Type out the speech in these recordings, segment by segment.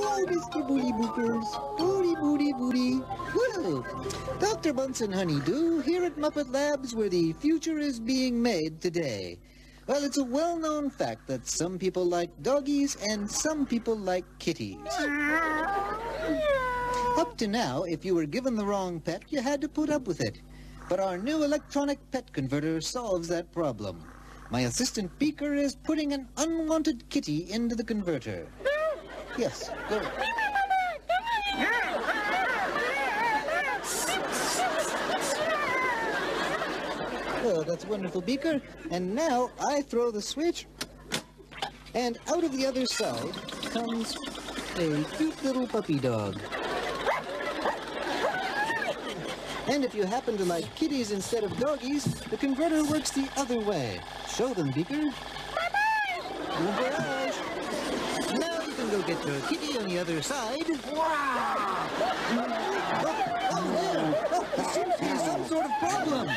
Whoa, Mr. Booty Boopers. Booty, booty, booty. Whoa. Dr. Bunsen Honeydew here at Muppet Labs where the future is being made today. Well, it's a well-known fact that some people like doggies and some people like kitties. Up to now, if you were given the wrong pet, you had to put up with it. But our new electronic pet converter solves that problem. My assistant Beaker is putting an unwanted kitty into the converter. Yes, go. Oh, that's wonderful, Beaker. And now I throw the switch, and out of the other side comes a cute little puppy dog. And if you happen to like kitties instead of doggies, the converter works the other way. Show them, Beaker. Now you can go get your kitty on the other side. Oh, oh, there. Oh, there seems to be some sort of problem.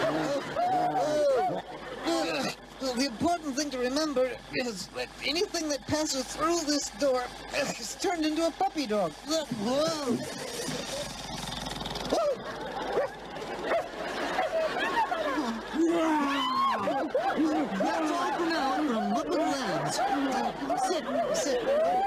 Oh, oh. The important thing to remember is that anything that passes through this door is turned into a puppy dog. Whoa! That's all for now from Muppet Labs. Sit, sit.